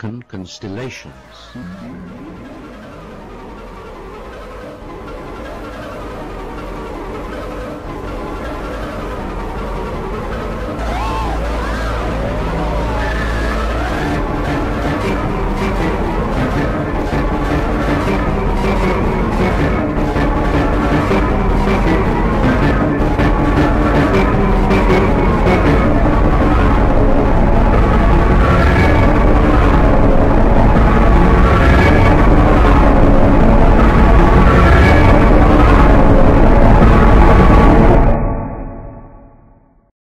Constellations. Mm-hmm.